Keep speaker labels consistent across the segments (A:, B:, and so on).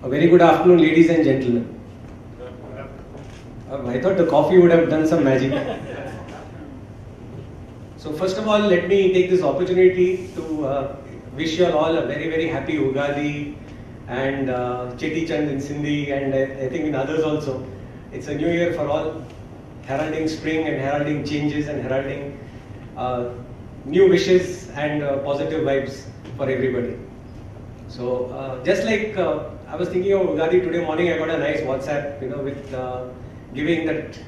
A: A very good afternoon, ladies and gentlemen. Uh, I thought the coffee would have done some magic. So first of all, let me take this opportunity to uh, wish you all a very, very happy Ugadi and uh, Cheti Chand in Sindhi and I, I think in others also. It's a new year for all, heralding spring and heralding changes and heralding uh, new wishes and uh, positive vibes for everybody. So uh, just like uh, I was thinking of Ugadi today morning, I got a nice WhatsApp, you know, with uh, giving that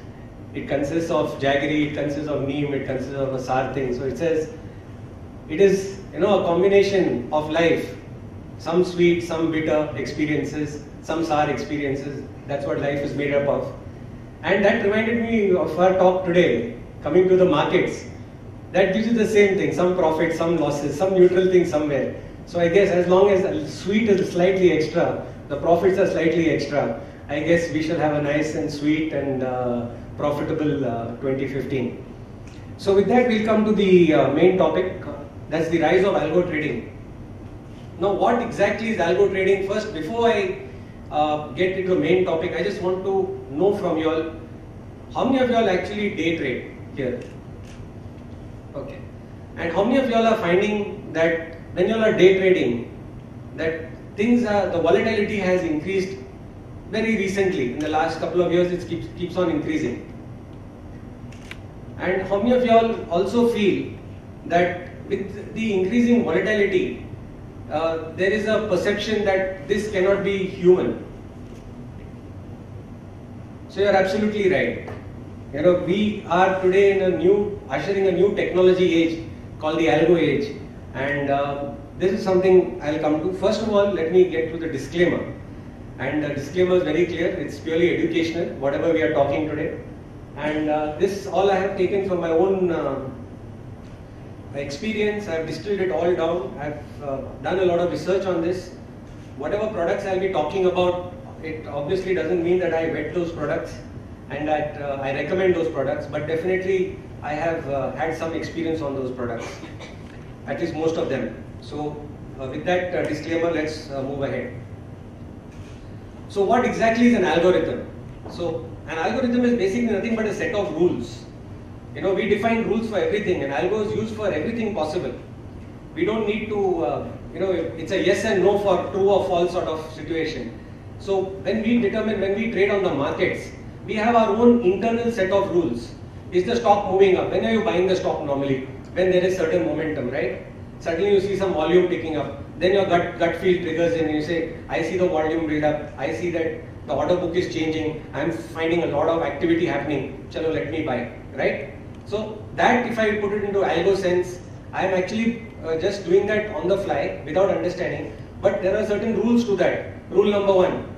A: it consists of jaggery, it consists of neem, it consists of a sar thing. So it says it is, you know, a combination of life, some sweet, some bitter experiences, some sour experiences. That's what life is made up of. And that reminded me of our talk today, coming to the markets. That gives you the same thing, some profit, some losses, some neutral thing somewhere. So I guess as long as the sweet is slightly extra, the profits are slightly extra, I guess we shall have a nice and sweet and uh, profitable uh, 2015. So with that, we'll come to the uh, main topic. That's the rise of algo trading. Now, what exactly is algo trading? First, before I uh, get into the main topic, I just want to know from you all, how many of you all actually day trade here? Okay. And how many of you all are finding that when you are day trading, that things are, the volatility has increased very recently, in the last couple of years, it keeps, keeps on increasing. And how many of you all also feel that with the increasing volatility, uh, there is a perception that this cannot be human? So you're absolutely right. You know, we are today in a new, ushering a new technology age called the algo age. And uh, this is something I'll come to. First of all, let me get to the disclaimer. And the disclaimer is very clear. It's purely educational, whatever we are talking today. And uh, this all I have taken from my own uh, experience. I've distilled it all down. I've uh, done a lot of research on this. Whatever products I'll be talking about, it obviously doesn't mean that I vet those products and that uh, I recommend those products, but definitely I have uh, had some experience on those products, at least most of them. So uh, with that uh, disclaimer, let's uh, move ahead. So what exactly is an algorithm? So an algorithm is basically nothing but a set of rules. You know, we define rules for everything and algo is used for everything possible. We don't need to, uh, you know, it's a yes and no for true or false sort of situation. So when we determine, when we trade on the markets, we have our own internal set of rules. Is the stock moving up? When are you buying the stock normally? When there is certain momentum, right? Suddenly you see some volume picking up. Then your gut, gut feel triggers and you say, I see the volume build up. I see that the order book is changing. I'm finding a lot of activity happening. Chalo, let me buy, right? So that if I put it into algo sense, I am actually uh, just doing that on the fly without understanding. But there are certain rules to that. Rule number one,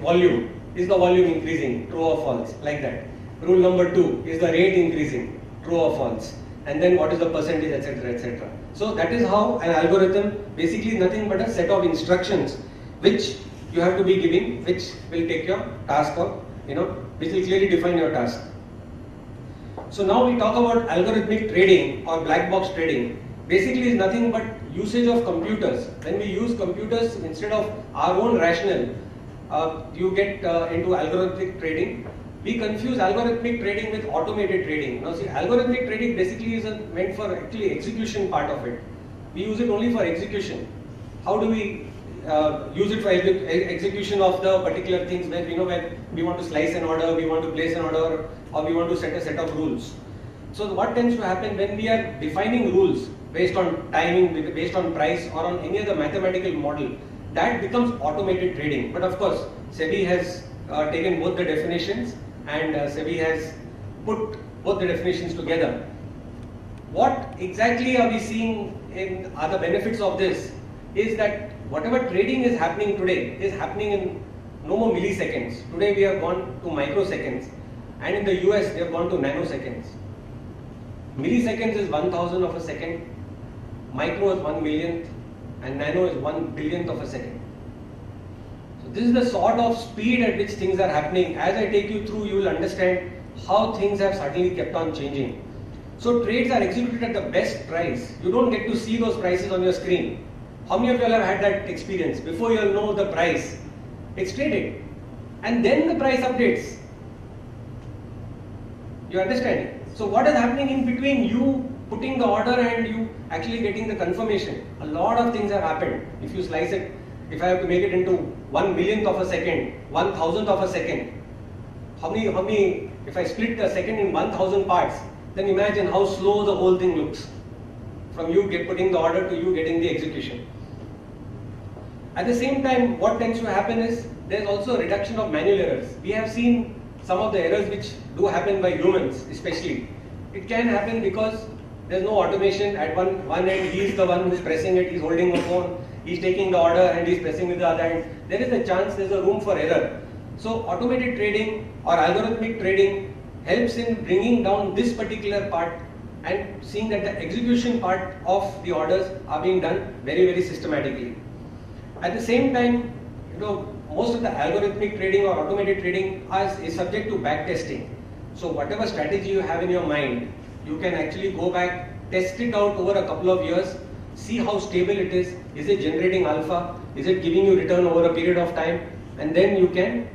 A: volume. Is the volume increasing? True or false? Like that. Rule number two, is the rate increasing? True or false? And then what is the percentage, etc., etc. So that is how an algorithm basically nothing but a set of instructions which you have to be giving, which will take your task of, you know, which will clearly define your task. So now we talk about algorithmic trading or black box trading. Basically is nothing but usage of computers. When we use computers instead of our own rationale, uh, you get uh, into algorithmic trading. We confuse algorithmic trading with automated trading. Now see, algorithmic trading basically is meant for actually execution part of it. We use it only for execution. How do we uh, use it for execution of the particular things where you know when we want to slice an order, we want to place an order, or we want to set a set of rules. So what tends to happen when we are defining rules based on timing, based on price, or on any other mathematical model, that becomes automated trading. But of course, SEBI has uh, taken both the definitions and uh, SEBI has put both the definitions together. What exactly are we seeing in are the benefits of this is that whatever trading is happening today is happening in no more milliseconds. Today we have gone to microseconds and in the US they have gone to nanoseconds. Milliseconds is 1000 of a second, micro is 1 millionth and nano is 1 billionth of a second. This is the sort of speed at which things are happening. As I take you through, you will understand how things have suddenly kept on changing. So trades are executed at the best price. You don't get to see those prices on your screen. How many of you all have had that experience? Before you all know the price, it's traded. And then the price updates. You understand? So what is happening in between you putting the order and you actually getting the confirmation? A lot of things have happened. If you slice it, if I have to make it into one millionth of a second, one thousandth of a second, how many, how many, if I split a second in 1000 parts, then imagine how slow the whole thing looks. From you get putting the order to you getting the execution. At the same time, what tends to happen is there's also a reduction of manual errors. We have seen some of the errors which do happen by humans, especially. It can happen because there's no automation at one, one end, he's the one who's pressing it, he's holding a phone, he's taking the order and he's pressing with the other hand. There is a chance there's a room for error. So automated trading or algorithmic trading helps in bringing down this particular part and seeing that the execution part of the orders are being done very, very systematically. At the same time, you know, most of the algorithmic trading or automated trading is, is subject to backtesting. So whatever strategy you have in your mind, you can actually go back, test it out over a couple of years, see how stable it is, is it generating alpha, is it giving you return over a period of time, and then you can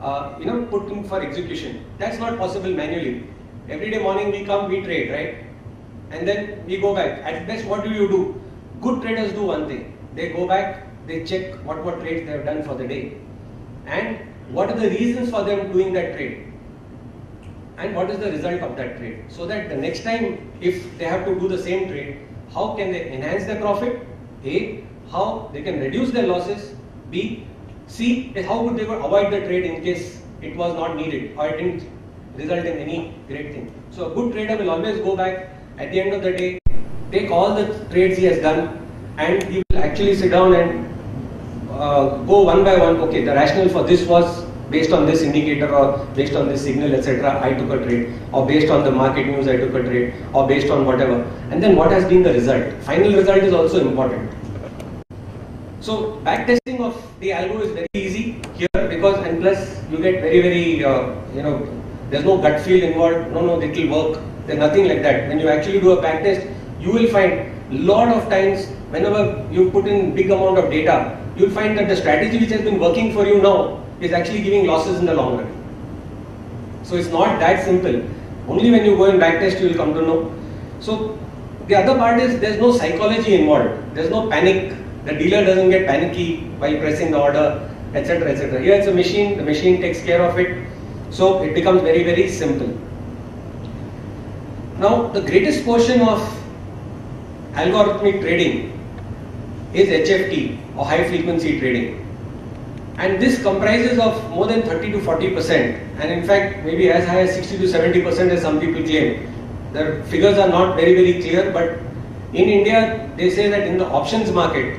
A: uh, you know, put in for execution. That's not possible manually. Every day morning we come, we trade, right? And then we go back. At best, what do you do? Good traders do one thing. They go back, they check what what trades they have done for the day, and what are the reasons for them doing that trade, and what is the result of that trade. So that the next time, if they have to do the same trade, how can they enhance their profit? A, how they can reduce their losses. B. C. How could they avoid the trade in case it was not needed or it didn't result in any great thing. So a good trader will always go back at the end of the day, take all the trades he has done and he will actually sit down and uh, go one by one, okay, the rationale for this was based on this indicator or based on this signal, etc. I took a trade, or based on the market news, I took a trade, or based on whatever. And then what has been the result? Final result is also important. So backtesting of the algo is very easy here because and plus you get very very uh, you know there's no gut feel involved. No no it will work. There's nothing like that. When you actually do a backtest, you will find lot of times whenever you put in big amount of data, you'll find that the strategy which has been working for you now is actually giving losses in the long run. So it's not that simple. Only when you go and backtest you will come to know. So the other part is there's no psychology involved. There's no panic the dealer doesn't get panicky while pressing the order, etc. etc. Here it's a machine, the machine takes care of it. So it becomes very, very simple. Now the greatest portion of algorithmic trading is HFT or high frequency trading. And this comprises of more than 30 to 40 percent and in fact maybe as high as 60 to 70 percent as some people claim. The figures are not very very clear but in India they say that in the options market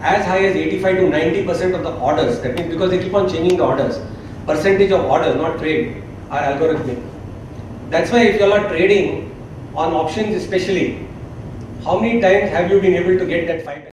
A: as high as 85 to 90 percent of the orders, that means because they keep on changing the orders, percentage of orders, not trade, are algorithmic. That's why if you are not trading on options especially, how many times have you been able to get that 5